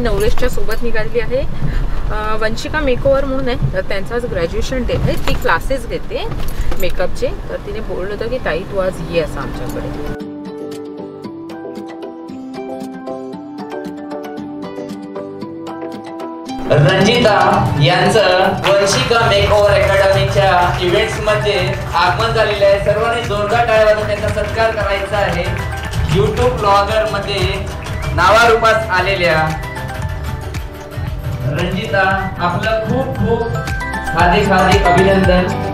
मी नवलेशच्या सोबत निघालेली आहे. वंशिका मेकओवर म्हणून आहे. तर त्यांचं आज ग्रॅज्युएशन डे आहे. ती क्लासेस घेते मेकअपचे तर तिने बोललं होतं की ताई तू आज ये असं आमच्याकडे. रंजिता यांचं वंशिका मेक अकॅडमीच्या इव्हेंट्समध्ये आगमन झालेलं आहे. सर्वांनी जोरदार टाळ्यावर त्यांचा सत्कार करायचा आहे. युट्यूब ब्लॉगरमध्ये नावारूपास आलेल्या रंजिता आपलं खूप खूप हार्दिक हार्दिक अभिनंदन.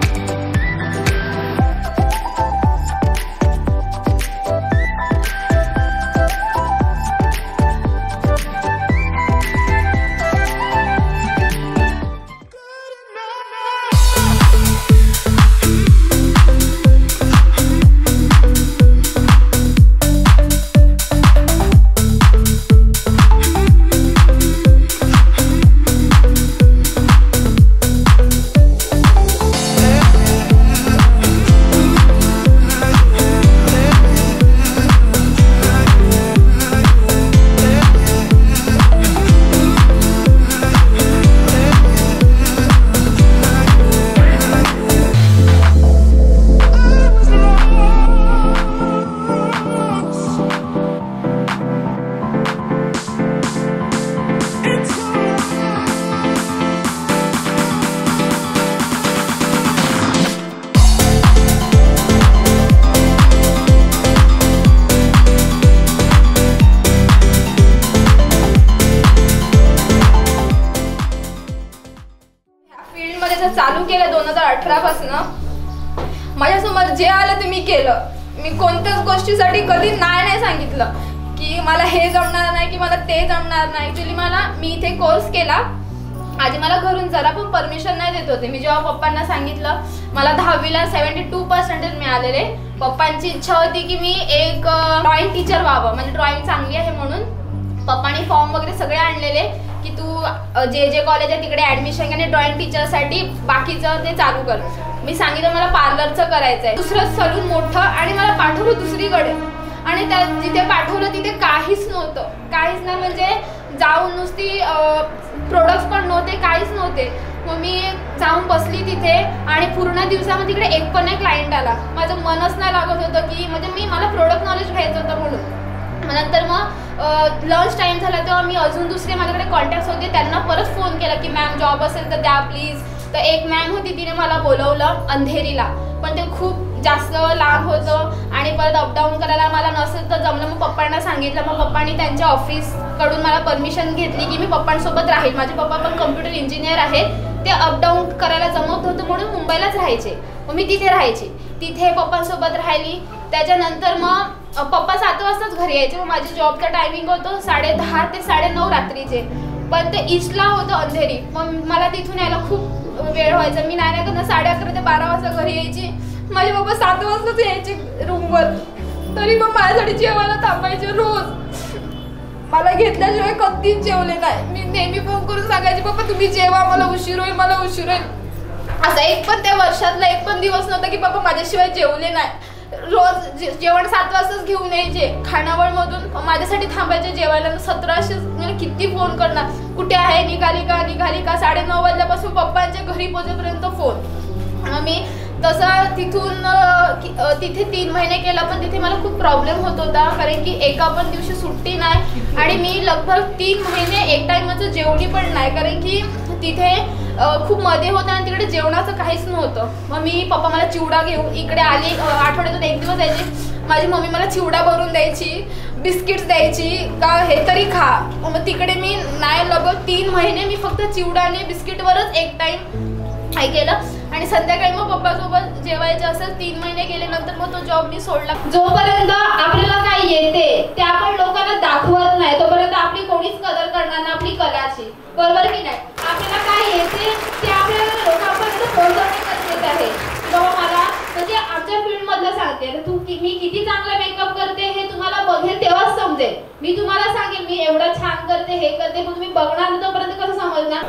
दोन माझ्यासमोर जे आलं ते मी केलं. मी कोणत्याच गोष्टीसाठी कधी नाही नाही सांगितलं की मला हे जमणार नाही की मला ते जमणार नाही. ऍक्च्युली मला मी इथे कोर्स केला. आधी मला घरून जरा पण परमिशन नाही देत होते. मी जेव्हा पप्पांना सांगितलं मला दहावीला सेव्हन्टी टू पर्सेंटेज मिळालेले. पप्पांची इच्छा होती की मी एक ड्रॉइंग टीचर व्हावं. म्हणजे ड्रॉइंग चांगली आहे म्हणून पप्पांनी फॉर्म वगैरे सगळे आणलेले. की तू जे जे कॉलेज आहे तिकडे ऍडमिशन आणि ड्रॉइंग टीचरसाठी बाकीचं ते चालू कर. मी सांगितलं मला पार्लरचं करायचं आहे दुसरं सलून मोठं आणि मला पाठवलं दुसरीकडे. आणि त्या जिथे पाठवलं तिथे काहीच नव्हतं. काहीच नाही म्हणजे जाऊन नुसती प्रोडक्ट्स पण नव्हते काहीच नव्हते. मग मी जाऊन बसली तिथे आणि पूर्ण दिवसामध्ये तिकडे एक पण नाही क्लायंट आला. माझं मनच नाही लागत होतं की म्हणजे मी मला प्रोडक्ट नॉलेज घ्यायचं होतं म्हणून. नंतर मग लंच टाईम झाला तेव्हा मी अजून दुसरे माझ्याकडे कॉन्टॅक्ट होते. त्यांना परत फोन केला की मॅम जॉब असेल तर द्या प्लीज तर एक मॅम होती तिने मला बोलवलं अंधेरीला. पण ते खूप जास्त लांब होतं आणि परत अपडाऊन करायला मला नसेल तर जमलं. मग पप्पांना सांगितलं. मग पप्पांनी त्यांच्या ऑफिसकडून मला परमिशन घेतली की मी पप्पांसोबत राहील. माझे पप्पा पण कम्प्युटर इंजिनियर आहेत. ते अपडाऊन करायला जमत होतं म्हणून मुंबईलाच राहायचे. मग मी तिथे राहायचे. तिथे पप्पांसोबत राहिली. त्याच्यानंतर मग पप्पा सात वाजताच घरी यायचे. मग माझी जॉबचा टायमिंग होतं साडे दहा ते साडे नऊ रात्रीचे. पण ते ईस्टला होतं अंधेरी. मग मला तिथून यायला खूप वेळ व्हायचा. मी नाही नाही साडे अकरा ते बारा वाजता घरी यायची. माझे पप्पा सात वाजताच यायचे रूमवर तरी मग माझ्यासाठी जेवायला थांबायचे रोज. मला घेतल्याशिवाय कधीच जेवले नाही. मी नेहमी फोन करून सांगायचे पप्पा तुम्ही जेवा. मला उशीर होईल मला उशीर होईल. असा एक पण त्या वर्षातला एक पण दिवस नव्हता की पप्पा माझ्याशिवाय जेवले नाही. रोज जे- जेवण सात वाजताच घेऊन यायचे. खानावळमधून माझ्यासाठी थांबायचे जेवायला. सतराशे म्हणजे किती फोन करणार? कुठे आहे? निघाली का? निघाली का? साडे नऊ वाजल्यापासून पप्पांच्या घरी पोहोचेपर्यंत फोन मग मी तसं तिथून तिथे तीन महिने केला पण तिथे मला खूप प्रॉब्लेम होत होता. कारण की एका पण दिवशी सुट्टी नाही. आणि मी लगभग तीन महिने एक टाइमचं जेवणी पण नाही. कारण की तिथे खूप मध्ये होतं आणि तिकडे जेवणाचं काहीच नव्हतं. मग मी पप्पा मला चिवडा घेऊन इकडे आली आठवड्यातून एक दिवस यायचे. माझी मम्मी मला चिवडा भरून द्यायची बिस्किट्स द्यायची का हे तरी खा. मग तिकडे मी नाही लगभग तीन महिने मी फक्त चिवडा आणि बिस्किटवरच एक टाईम काय केलं. आणि संध्याकाळी मग पप्पासोबत जेवायचं असेल तीन महिने गेल्यानंतर मग तो जॉब मी सोडला. जोपर्यंत आपल्याला काय येते ते आपण लोकांना दाखवत नाही तोपर्यंत आपली कोणीच कदर करणार नाही आपली कलाची बरोबर की नाही? आपल्याला काय येते ते आपल्याला लोकांपर्यंत पोहोचवणे गरजेचं आहे. बाबा मला म्हणजे आमच्या फील्ड मधलं सांगते तू कि- मी किती चांगला मेकअप करते हे तुम्हाला बघेल तेव्हाच समजेल. मी तुम्हाला सांगेल मी एवढं छान करते हे करते पण तुम्ही बघणार तोपर्यंत कसं समजणार?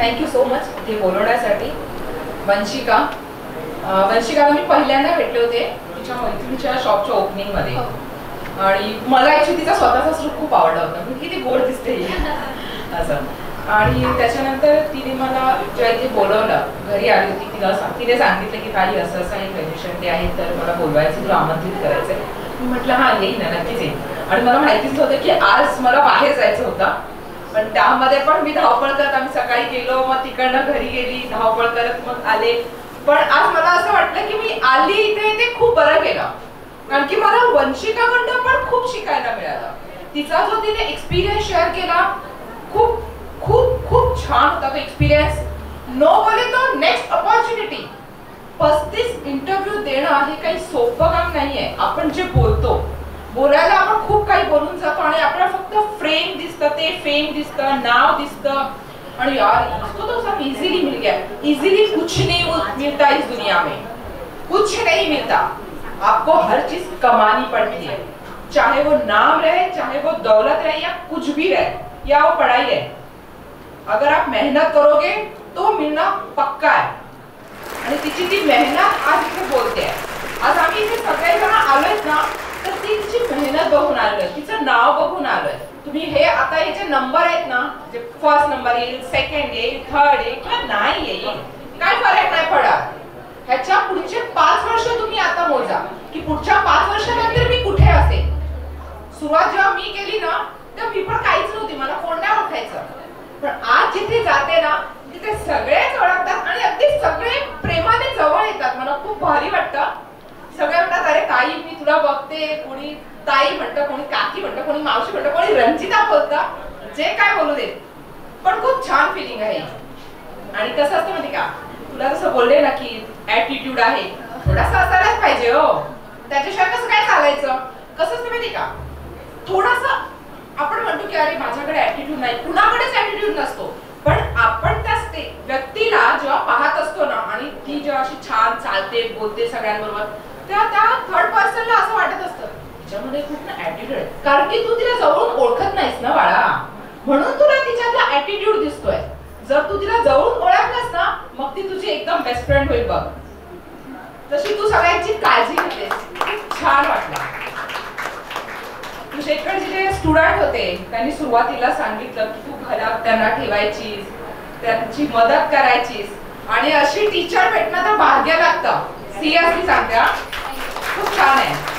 थँक्यू सो मच इथे बोलवण्यासाठी. वंशिका. वंशिकाला मी पहिल्यांदा भेटले होते तिच्या मैत्रिणीच्या शॉपच्या ओपनिंगमध्ये हो. आणि मला ऍक्च्युली तिचा स्वतःचा लुक खूप आवडला होता. किती गोड दिसते. ही. असं. आणि त्याच्यानंतर तिने मला जेव्हा इथे बोलवलं घरी आली होती तिला सांग तिने सांगितलं की ताई असं असं आहे ग्रॅज्युएशन ते आहे तर मला बोलवायचं तुला आमंत्रित करायचंय. मी म्हटलं हा येईल ना नक्कीच येईल आणि मला माहितीच होतं की आज मला बाहेर जायचं होतं. पण त्यामध्ये पण मी धावपळ करत आम्ही सकाळी गेलो मग तिकडनं घरी गेली धावपळ करत मग आले. पण आज मला असं वाटलं की मी आली इथे ते खूप बरं केलं कारण की मला वंशिकाकडनं पण खूप शिकायला मिळालं. तिचा जो तिने एक्सपिरियन्स शेअर केला खूप खूप खूप छान होता तो एक्सपिरियन्स नो बोले तो नेक्स्ट ऑपॉर्च्युनिटी पस्तीस इंटरव्ह्यू देणं हे काही सोपं काम नाहीये. आपण जे बोलतो, बोलायला आपण खूप काही बोलून जातो आणि आपल्याला फक्त फ्रेम दिसतं, ते फेम दिसतं, नाव दिसतं. आणि यार इसको तो सब इजीली मिल गया इजीली कुछ नहीं मिल- मिलता इस दुनिया में. कुछ नहीं मिलता. आपको हर चीज़ कमानी पड़ती है. चाहे वो नाम रहे, चाहे वो दौलत रहे या कुछ भी रहे, या वो पढ़ाई रहे अगर आप मेहनत करोगे तो मिलना पक्का आहे आणि तिची ती मेहनत आज इथे बोलते आज आम्ही इथे सगळेजण आलोय ना तर ती तिची मेहनत बघून आलोय तिचं नाव बघून आलोय. तुम्ही हे आता हे जे नंबर आहेत ना जे फर्स्ट नंबर येईल सेकंड येईल थर्ड येईल किंवा नाही येईल काय फरक नाही पडत ह्याच्या पुढचे पाच वर्ष तुम्ही आता मोजा की पुढच्या पाच वर्षानंतर मी कुठे असेल सुरुवात जेव्हा मी केली ना तेव्हा मी पण काहीच नव्हती मला कोण नाही ओळखायचं पण आज जिथे जाते ना तिथे सगळेच ओळखतात आणि अगदी सगळे प्रेमाने जवळ येतात मला खूप भारी वाटतं सगळे म्हणतात अरे ताई मी तुला बघते कोणी ताई म्हणतं कोणी काकी म्हणतं कोणी मावशी म्हणतं कोणी रंजिता बोलतं. जे काय बोलू दे. पण खूप छान फिलिंग आहे. आणि कसं असतं माहिती का? तुला जसं बोलले ना की ऍटिट्यूड आहे थोडासा असायलाच पाहिजे हो. त्याच्याशिवाय कसं काय चालायचं? कसं असतं माहिती का? थोडासा आपण म्हणतो की अरे माझ्याकडे ऍटिट्यूड नाही. कुणाकडेच ऍटिट्यूड नसतो. पण आपण त्या ते व्यक्तीला जेव्हा पाहत असतो ना आणि ती जेव्हा अशी छान चालते बोलते सगळ्यांबरोबर तेव्हा त्या थर्ड पर्सनला असं वाटत असतं. तिच्यामध्ये खूप ना ऍटिट्यूड कारण की तू तिला जवळून ओळखत नाहीस ना बाळा. म्हणून तुला तिच्यातला ऍटिट्यूड दिसतोय. जर तू तिला जवळून ओळखलास ना मग ती तुझी एकदम बेस्ट फ्रेंड होईल बघ. तशी तू सगळ्यांची काळजी घेतेस छान वाटलं. तुझ्याकडे जे स्टुडंट होते त्यांनी सुरुवातीला सांगितलं की तू घरात त्यांना ठेवायचीस त्यांची मदत करायचीस. आणि अशी टीचर भेटणं तर भाग्य लागतं. सिरियसली सांगते खूप छान आहे.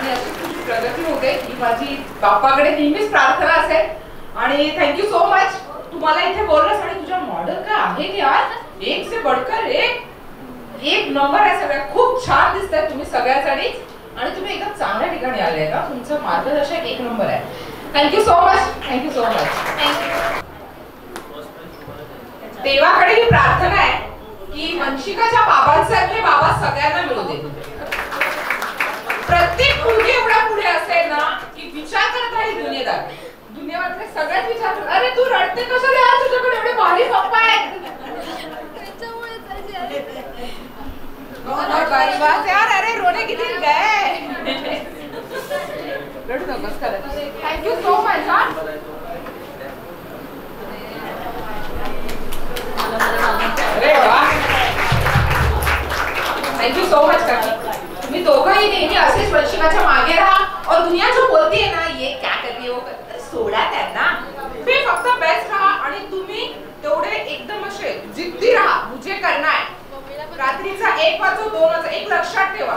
आणि अशी तुझी प्रगती होते ही माझी बाप्पाकडे नेहमीच प्रार्थना असेल आणि थँक्यू सो मच तुम्हाला इथे बोललंस आणि तुझ्या मॉडेल काय आहेत यार? एक से बडकर एक. एक नंबर आहे सगळ्या खूप छान दिसतात तुम्ही सगळ्याजणीच आणि तुम्ही एकदम चांगल्या ठिकाणी आले का तुमचं मार्गदर्शक एक नंबर आहे. Thank you so much thank you so much देवाकडे ही प्रार्थना आहे की वंशिकाच्या बाबांसारखे बाबा सगळ्यांना मिळू दे. प्रत्येक मुलगी एवढा पुढे असेल ना की विचार करत राहील दुनियेदार. दुनियामधले सगळ्यात विचार करत अरे तू रडते कसं रे आज तुझ्याकडे एवढे भारी पप्पा आहेत. बहुत भारी बात यार अरे रोने की दिन गए रडू नकोस खरंच थँक्यू सो मच हा. अरे वा. थँक्यू सो मच काकी. दोघंही नेहमी असेच वंशिकाच्या मागे राहा. और दुनिया जो बोलती ना ये क्या करते वो हो? करते सोडा त्यांना. तुम्ही फक्त बेस्ट राहा आणि तुम्ही तेवढे एकदम असे जिद्दी राहा. मुझे करना है. रात्रीचा एक वाजो दोन वाजो एक लक्षात ठेवा.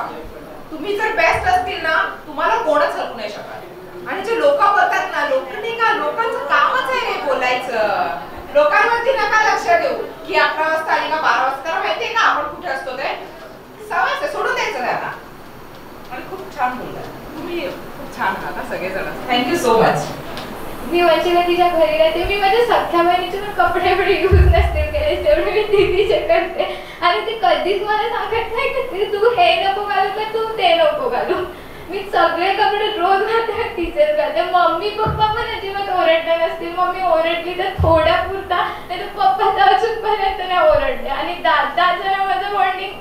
तुम्ही जर बेस्ट असतील ना तुम्हाला कोणच हरवू नाही शकत. आणि जे लोक बोलतात ना लोक नाही का लोकांचं कामच आहे रे बोलायचं. लोकांवरती नका लक्ष देऊ. की अकरा वाजता आली का बारा वाजता माहितीये का आपण कुठे असतो ते? सवयच सोडून द्यायचं त्यांना छान बोललात तुम्ही खूप छान आहात हा सगळेजण थँक्यू सो मच मी वंशिका तिच्या घरी राहते. मी माझ्या सख्या बहिणीचे पण कपडे पण यूज नसतील केले तेवढे मी दिदीचे करते आणि ते कधीच मला सांगत नाही की तू हे नको घालू का तू ते नको घालू? मी सगळे कपडे रोज घालते टीचर घालते. मम्मी पप्पा पण अजिबात ओरडले नसतील. मम्मी ओरडली तर थोड्या पुरता नाही तर पप्पा तर अजूनपर्यंत नाही ओरडले. आणि दादाचं ना माझं बॉन्डिंग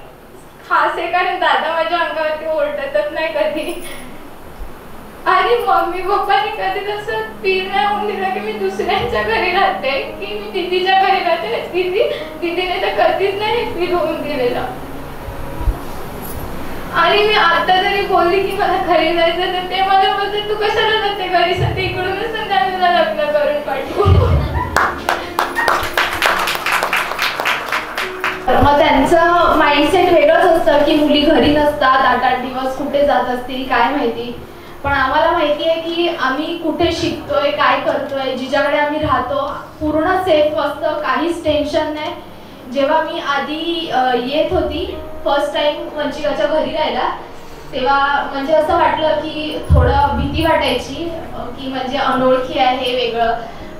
खास आहे कारण दादा माझ्या अंगावरती ओरडतच नाही कधी. आणि मम्मी पप्पाने कधी तसं पीर नाही होऊन दिलं की मी दुसऱ्यांच्या घरी राहते की मी दिदीच्या घरी राहते दिदी दिदीने तर कधीच नाही फील होऊन दिलेलं. आणि मी आता जरी बोलली की मला घरी जायचं तर ते मला बोलते तू कशाला जाते घरी? सध्या इकडूनच तर त्यांनी तुला लग्न करून पाठवू. मग त्यांचं माइंडसेट वेगळंच असतं की मुली घरी नसतात आठ आठ दिवस कुठे जात असतील काय माहिती. पण आम्हाला माहिती आहे की आम्ही कुठे शिकतोय काय करतोय जिच्याकडे आम्ही राहतो पूर्ण सेफ असतं काहीच टेन्शन नाही. जेव्हा मी आधी येत होती फर्स्ट टाइम वंचिकाच्या घरी राहायला तेव्हा म्हणजे असं वाटलं की थोडं भीती वाटायची की म्हणजे अनोळखी आहे वेगळं.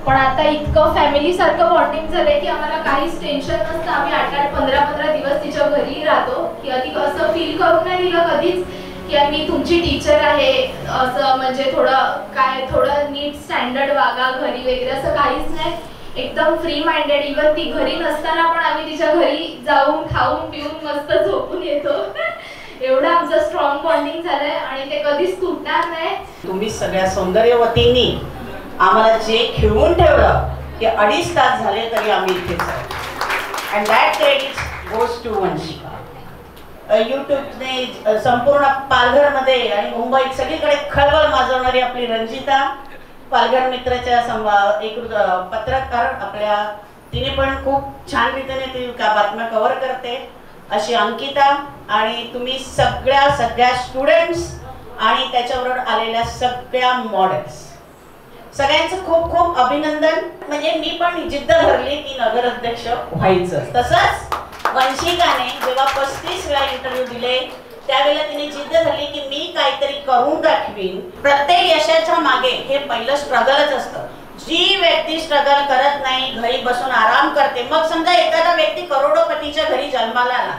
पण आता इतकं फॅमिली सारखं बॉन्डिंग झालंय की आम्हाला काहीच टेन्शन नसतं. आम्ही आठ आठ पंधरा पंधरा दिवस तिच्या घरी राहतो. की अधिक असं फील करून नाही दिलं कधीच. की मी तुमची टीचर आहे. असं म्हणजे थोडं काय थोडं नीट स्टँडर्ड वागा घरी वगैरे असं काहीच नाही. एकदम फ्री माइंडेड इवन ती घरी नसताना पण आम्ही तिच्या घरी जाऊन खाऊन पिऊन मस्त झोपून येतो. एवढं आमचं स्ट्रॉंग बॉन्डिंग झालंय आणि ते कधीच तुटणार नाही. तुम्ही सगळ्या सौंदर्यवतींनी आम्हाला जे खेळवून ठेवलं की अडीच तास झाले तरी आम्ही इथेच and that credit goes to Vanshika. यूट्यूबने संपूर्ण पालघरमध्ये आणि मुंबईत सगळीकडे खळबळ माजवणारी आपली रंजिता पालघर मित्राच्या संवा एक पत्रकार आपल्या तिने पण खूप छान रीतीने ती का बातम्या कव्हर करते. अशी अंकिता आणि तुम्ही सगळ्या सगळ्या स्टुडंट्स आणि त्याच्यावर आलेल्या सगळ्या मॉडेल्स सगळ्यांचं खूप खूप अभिनंदन. म्हणजे मी पण जिद्द धरली की नगर अध्यक्ष व्हायचं. तसंच वंशिकाने जेव्हा पस्तीस वेळा इंटरव्ह्यू दिले त्यावेळेला तिने जिद्द धरली की मी काहीतरी करून दाखवीन. प्रत्येक यशाच्या मागे हे पहिलं स्ट्रगलच असतं. जी व्यक्ती स्ट्रगल करत नाही घरी बसून आराम करते मग समजा एखादा व्यक्ती करोडोपतीच्या घरी जन्माला आला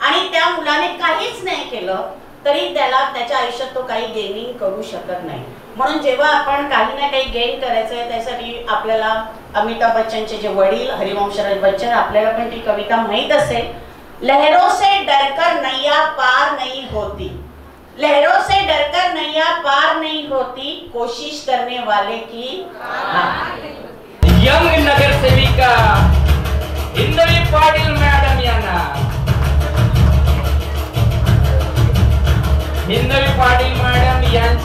आणि त्या मुलाने काहीच नाही केलं तरी त्याला त्याच्या आयुष्यात तो काही गेनिंग करू शकत नाही. म्हणून जेव्हा आपण काही ना काही गेन करायचं आहे त्यासाठी आपल्याला अमिताभ बच्चनचे जे वडील हरिवंशराज बच्चन आपल्याला पण ती कविता माहीत असेल. लहरों से डरकर नैया पार नहीं होती. लहरों से डरकर नैया पार नहीं होती कोशिश करने वाले की यंग नगरसेविका हिंदवी पाटील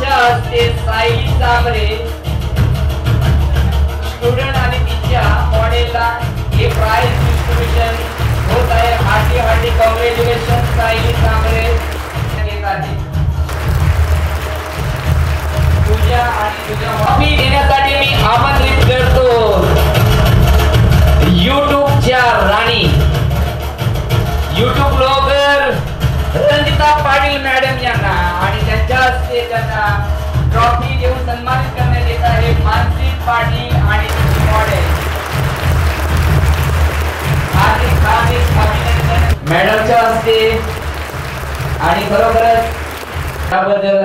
यांच्या हस्ते साई चांबरे स्टुडंट आणि तिच्या मॉडेलला हे प्राइज डिस्ट्रीब्युशन होत आहे. Hearty hearty congratulation Sai Chambare घेत आहे तुझ्या आणि तुझ्या हॉबी देण्यासाठी मी आमंत्रित मॅडमच्या हस्ते आणि खरोखरच त्याबद्दल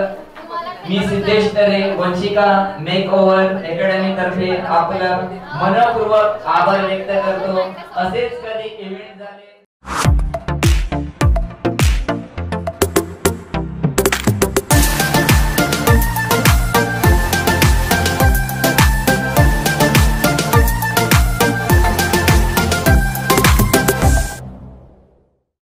मी Siddhesh Tare Vanshika make over academy तर्फे आपलं मनपूर्वक आभार व्यक्त करतो. असेच कधी इव्हेंट झाले